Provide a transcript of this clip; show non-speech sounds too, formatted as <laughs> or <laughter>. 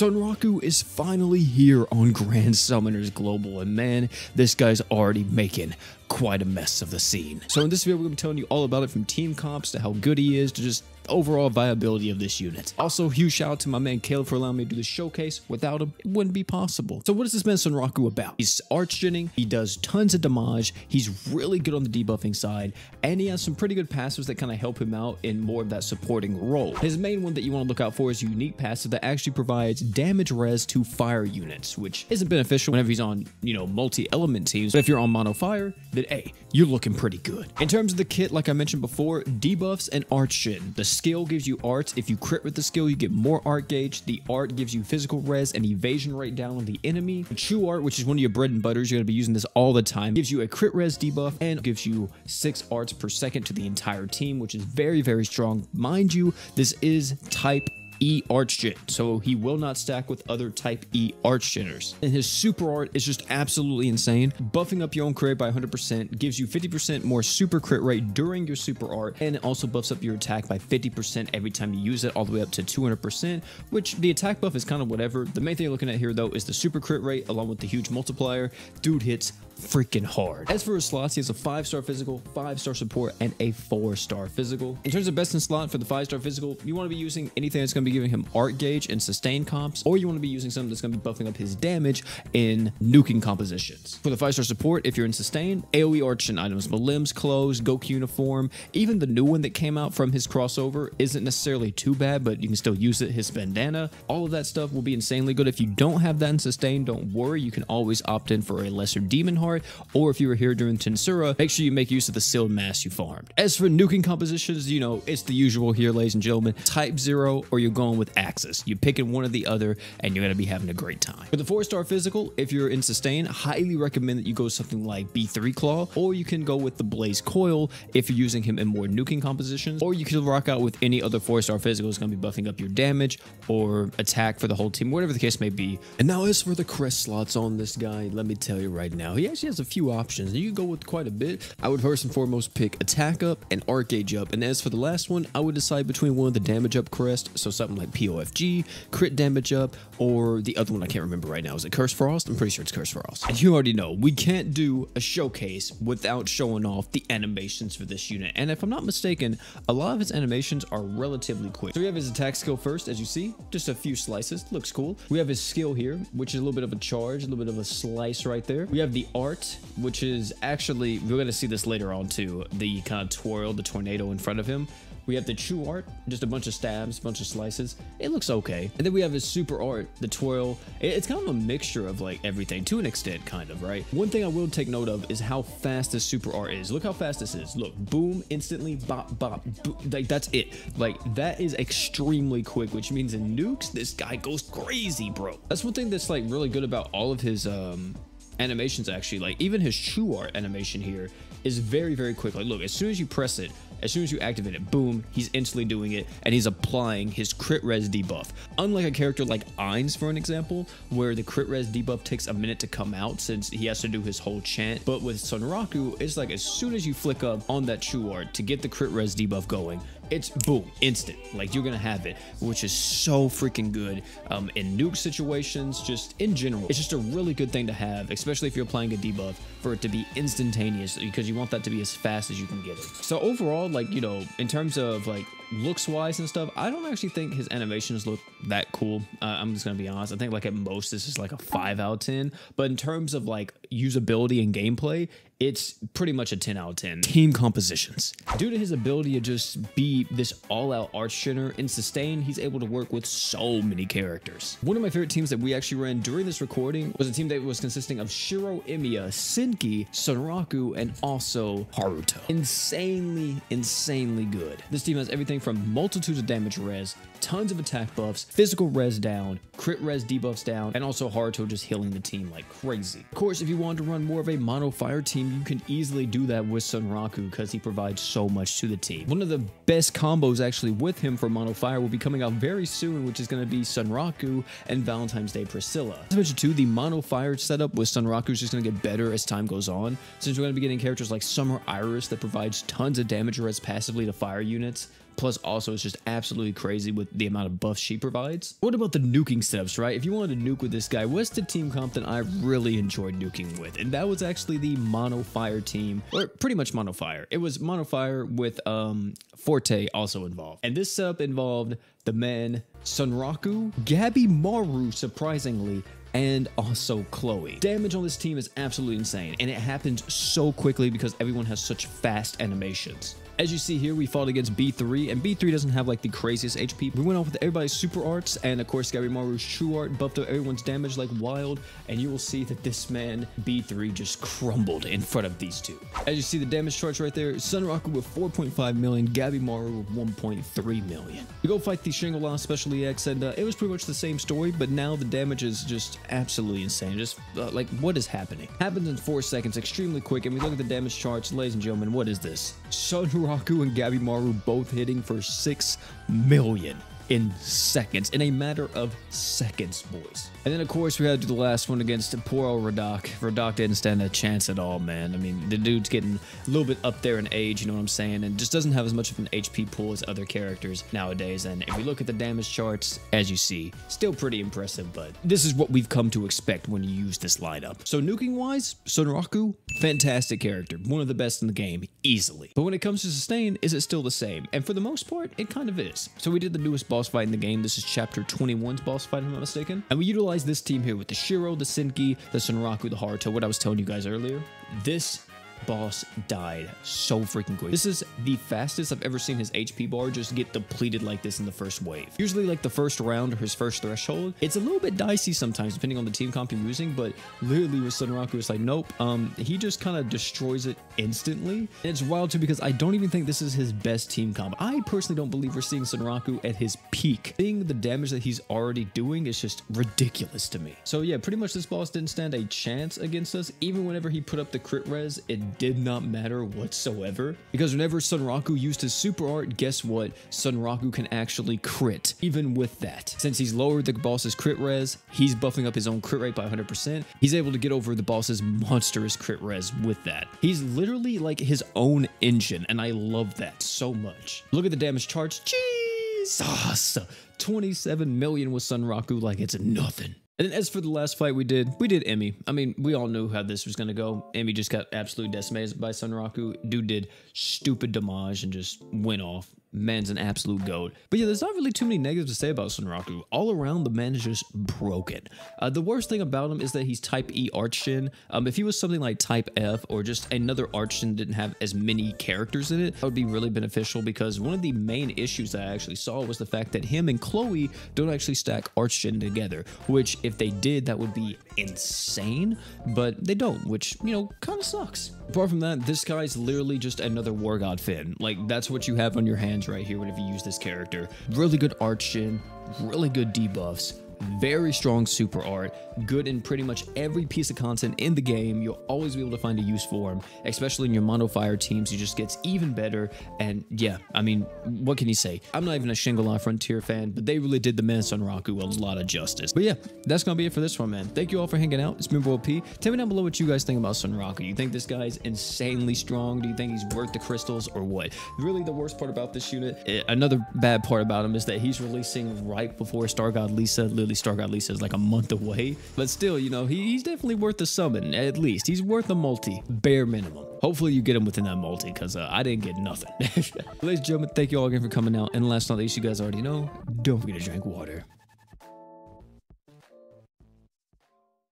Sunraku is finally here on Grand Summoners Global, and man, this guy's already making quite a mess of the scene. So in this video, we're going to be telling you all about it from team comps to how good he is to just overall viability of this unit. Also, huge shout out to my man Caleb for allowing me to do this showcase. Without him, it wouldn't be possible. So what is this man Sunraku about? He's arch-genning, he does tons of damage, he's really good on the debuffing side, and he has some pretty good passives that kind of help him out in more of that supporting role. His main one that you want to look out for is a unique passive that actually provides damage res to fire units, which isn't beneficial whenever he's on, you know, multi-element teams. But if you're on mono fire, then hey, you're looking pretty good. In terms of the kit, like I mentioned before, debuffs and art gen. The skill gives you arts. If you crit with the skill, you get more art gauge. The art gives you physical res and evasion rate down on the enemy. The true art, which is one of your bread and butters, you're going to be using this all the time, gives you a crit res debuff and gives you six arts per second to the entire team, which is very, very strong. Mind you, this is type E Archgen, so he will not stack with other type E Archgeners. And his super art is just absolutely insane. Buffing up your own crit by 100% gives you 50% more super crit rate during your super art, and it also buffs up your attack by 50% every time you use it, all the way up to 200%, which the attack buff is kind of whatever. The main thing you're looking at here, though, is the super crit rate along with the huge multiplier. Dude hits freaking hard. As for his slots, he has a 5-star physical, 5-star support, and a 4-star physical. In terms of best in slot for the 5-star physical, you want to be using anything that's going to be giving him art gauge and sustain comps, or you want to be using something that's going to be buffing up his damage in nuking compositions. For the 5-star support, if you're in sustain, AoE arch items, limbs, clothes, Goku uniform, even the new one that came out from his crossover isn't necessarily too bad, but you can still use it, his bandana, all of that stuff will be insanely good. If you don't have that in sustain, don't worry, you can always opt in for a lesser demon heart or if you were here during Tensura, make sure you make use of the sealed mass you farmed. As for nuking compositions, you know, it's the usual here, ladies and gentlemen. Type 0 or you're going with Axis. You're picking one or the other, and you're going to be having a great time. For the 4-star physical, if you're in Sustain, highly recommend that you go something like B3 Claw, or you can go with the Blaze Coil if you're using him in more nuking compositions, or you can rock out with any other 4-star physical that's going to be buffing up your damage or attack for the whole team, whatever the case may be. And now as for the crest slots on this guy, let me tell you right now, he actually has a few options. You can go with quite a bit. I would first and foremost pick attack up and art gauge up. And as for the last one, I would decide between one of the damage up crest, so something like POFG, crit damage up, or the other one I can't remember right now. Is it Curse Frost? I'm pretty sure it's Curse Frost. And you already know, we can't do a showcase without showing off the animations for this unit. And if I'm not mistaken, a lot of its animations are relatively quick. So we have his attack skill first, as you see, just a few slices, looks cool. We have his skill here, which is a little bit of a charge, a little bit of a slice right there. We have the art, which is actually, we're going to see this later on too, the kind of twirl, the tornado in front of him. We have the true art, just a bunch of stabs, a bunch of slices. It looks okay. And then we have his super art, the twirl. It's kind of a mixture of like everything to an extent, kind of, right? One thing I will take note of is how fast this super art is. Look how fast this is. Look, boom, instantly, bop, bop, boom. Like that's it. Like that is extremely quick, which means in nukes, this guy goes crazy, bro. That's one thing that's like really good about all of his um animations actually like even his true art animation here is very very quick. Like look as soon as you press it as soon as you activate it boom he's instantly doing it and he's applying his crit res debuff. Unlike a character like Ainz for an example where the crit res debuff takes a minute to come out since he has to do his whole chant but with Sunraku it's like as soon as you flick up on that true art to get the crit res debuff going it's boom, instant. Like you're gonna have it, which is so freaking good um, in nuke situations, just in general. It's just a really good thing to have, especially if you're playing a debuff, for it to be instantaneous because you want that to be as fast as you can get it. So overall, like, you know, in terms of like looks wise and stuff, I don't actually think his animations look that cool. Uh, I'm just gonna be honest. I think like at most this is like a five out of ten. But in terms of like usability and gameplay, it's pretty much a 10 out of 10. Team compositions. Due to his ability to just be this all-out arch-genner in sustain, he's able to work with so many characters. One of my favorite teams that we actually ran during this recording was a team that was consisting of Shiro Emiya, Senki, Sunraku, and also Haruto. Insanely, insanely good. This team has everything from multitudes of damage res, tons of attack buffs, physical res down, crit res debuffs down, and also Haruto just healing the team like crazy. Of course, if you want to run more of a mono fire team, you can easily do that with Sunraku because he provides so much to the team. One of the best combos actually with him for mono fire will be coming out very soon, which is going to be Sunraku and Valentine's Day Priscilla. As I mentioned too, the mono fire setup with Sunraku is just going to get better as time goes on, since we're going to be getting characters like Summer Iris that provides tons of damage res passively to fire units, Plus, also, it's just absolutely crazy with the amount of buffs she provides. What about the nuking setups, right? If you wanted to nuke with this guy, what's the team comp that I really enjoyed nuking with? And that was actually the Mono Fire team, or pretty much Mono Fire. It was Mono Fire with um, Forte also involved. And this setup involved the men Sunraku, Gabimaru, surprisingly, and also Chloe. Damage on this team is absolutely insane, and it happens so quickly because everyone has such fast animations. As you see here, we fought against B3, and B3 doesn't have like the craziest HP. We went off with everybody's super arts, and of course, Gary Gabimaru's true art buffed up everyone's damage like wild, and you will see that this man, B3, just crumbled in front of these two. As you see the damage charts right there, Sunraku with 4.5 million, Gabby Gabimaru with 1.3 million. We go fight the Shangri-La Special EX, and uh, it was pretty much the same story, but now the damage is just absolutely insane. Just uh, like, what is happening? Happens in 4 seconds, extremely quick, and we look at the damage charts, ladies and gentlemen, what is this? Sunraku Raku and Gabimaru both hitting for 6 million in seconds, in a matter of seconds, boys. And then, of course, we had to do the last one against poor old Radak. Radak didn't stand a chance at all, man. I mean, the dude's getting a little bit up there in age, you know what I'm saying, and just doesn't have as much of an HP pool as other characters nowadays. And if you look at the damage charts, as you see, still pretty impressive, but this is what we've come to expect when you use this lineup. So nuking-wise, Sunraku, fantastic character. One of the best in the game, easily. But when it comes to sustain, is it still the same? And for the most part, it kind of is. So we did the newest boss boss fight in the game. This is chapter 21's boss fight, if I'm not mistaken. And we utilize this team here with the Shiro, the Senki, the Sunraku, the Haruto, what I was telling you guys earlier. This boss died so freaking quick. This is the fastest I've ever seen his HP bar just get depleted like this in the first wave. Usually like the first round or his first threshold, it's a little bit dicey sometimes depending on the team comp you're using, but literally with Sunraku, it's like, nope, um, he just kind of destroys it instantly. And it's wild too because I don't even think this is his best team comp. I personally don't believe we're seeing Sunraku at his peak. Seeing the damage that he's already doing is just ridiculous to me. So yeah, pretty much this boss didn't stand a chance against us. Even whenever he put up the crit res, it did not matter whatsoever. Because whenever Sunraku used his super art, guess what? Sunraku can actually crit, even with that. Since he's lowered the boss's crit res, he's buffing up his own crit rate by 100%. He's able to get over the boss's monstrous crit res with that. He's literally like his own engine, and I love that so much. Look at the damage charts. Jesus! Ah, 27 million with Sunraku like it's nothing. And as for the last fight we did, we did Emmy. I mean, we all knew how this was going to go. Emmy just got absolutely decimated by Sunraku. Dude did stupid damage and just went off. Man's an absolute goat. But yeah, there's not really too many negatives to say about Sunraku. All around, the man is just broken. Uh, the worst thing about him is that he's type E Archshin. Um, if he was something like type F or just another Archshin didn't have as many characters in it, that would be really beneficial because one of the main issues that I actually saw was the fact that him and Chloe don't actually stack Archshin together, which if they did, that would be insane, but they don't, which, you know, kind of sucks. Apart from that, this guy's literally just another War God Finn. Like, that's what you have on your hands right here whenever you use this character. Really good Archshin, really good debuffs, very strong super art, good in pretty much every piece of content in the game. You'll always be able to find a use for him, especially in your mono fire teams. He just gets even better. And yeah, I mean, what can you say? I'm not even a Shangri-La Frontier fan, but they really did the man Sunraku a lot of justice. But yeah, that's gonna be it for this one, man. Thank you all for hanging out. It's been Bro P. Tell me down below what you guys think about Sun Sunraku. You think this guy's insanely strong? Do you think he's worth the crystals or what? Really, the worst part about this unit, eh, another bad part about him is that he's releasing right before Star God Lisa. Literally, Star God Lisa is like a month away. But still, you know, he, he's definitely worth a summon, at least. He's worth a multi, bare minimum. Hopefully you get him within that multi, because uh, I didn't get nothing. <laughs> Ladies and gentlemen, thank you all again for coming out. And last not least, you guys already know, don't forget to drink water.